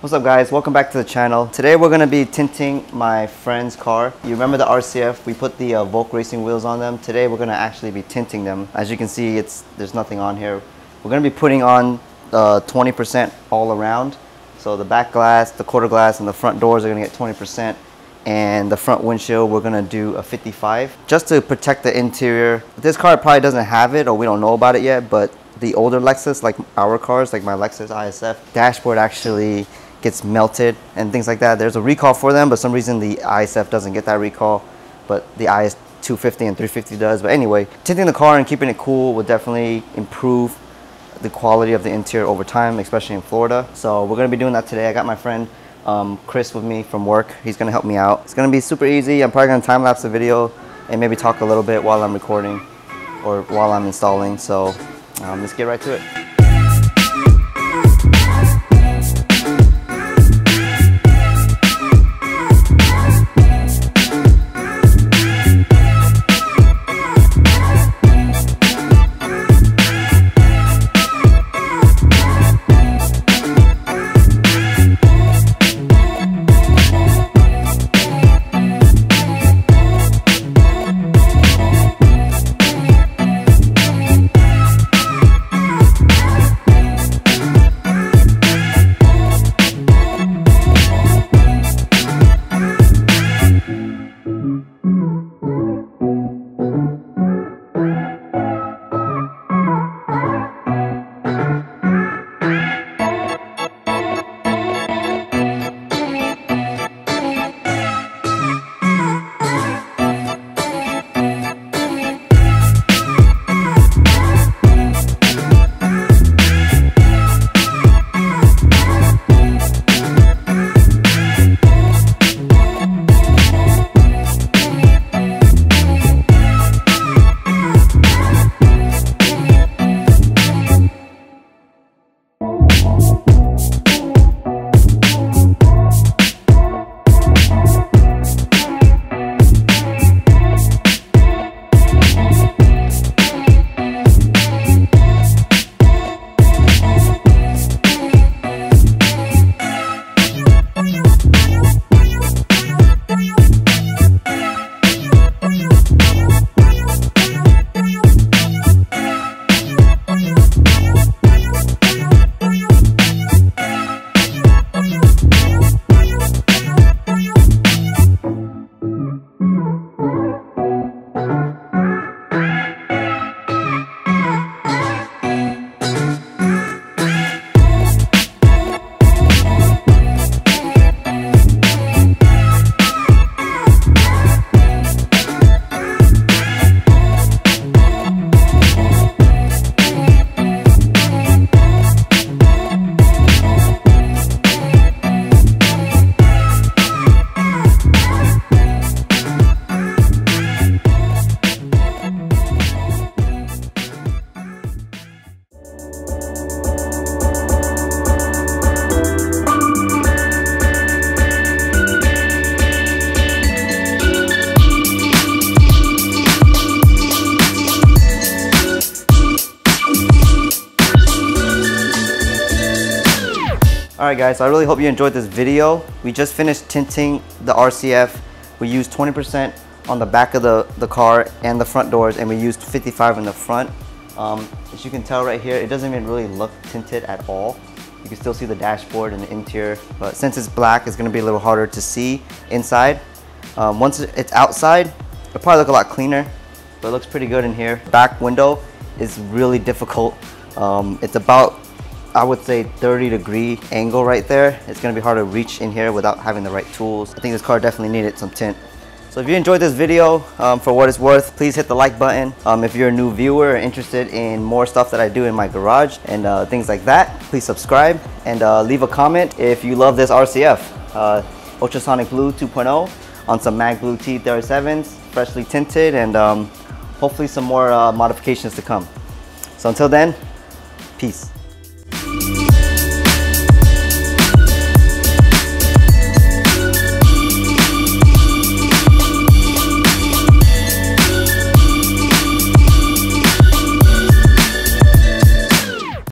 What's up guys, welcome back to the channel. Today we're gonna be tinting my friend's car. You remember the RCF, we put the uh, Volk racing wheels on them. Today we're gonna actually be tinting them. As you can see, it's there's nothing on here. We're gonna be putting on 20% uh, all around. So the back glass, the quarter glass, and the front doors are gonna get 20% and the front windshield we're gonna do a 55 just to protect the interior this car probably doesn't have it or we don't know about it yet but the older Lexus like our cars like my Lexus ISF dashboard actually gets melted and things like that. There's a recall for them, but some reason the ISF doesn't get that recall, but the IS 250 and 350 does. But anyway, tinting the car and keeping it cool will definitely improve the quality of the interior over time, especially in Florida. So we're gonna be doing that today. I got my friend um, Chris with me from work. He's gonna help me out. It's gonna be super easy. I'm probably gonna time lapse the video and maybe talk a little bit while I'm recording or while I'm installing. So um, let's get right to it. Alright guys, I really hope you enjoyed this video. We just finished tinting the RCF. We used 20% on the back of the, the car and the front doors and we used 55 in the front. Um, as you can tell right here, it doesn't even really look tinted at all. You can still see the dashboard and the interior, but since it's black, it's gonna be a little harder to see inside. Um, once it's outside, it'll probably look a lot cleaner, but it looks pretty good in here. Back window is really difficult. Um, it's about I would say 30 degree angle right there. It's gonna be hard to reach in here without having the right tools. I think this car definitely needed some tint. So if you enjoyed this video, um, for what it's worth, please hit the like button. Um, if you're a new viewer interested in more stuff that I do in my garage and uh, things like that, please subscribe and uh, leave a comment if you love this RCF. Uh, Ultrasonic Blue 2.0 on some Mag Blue TE37s, freshly tinted, and um, hopefully some more uh, modifications to come. So until then, peace.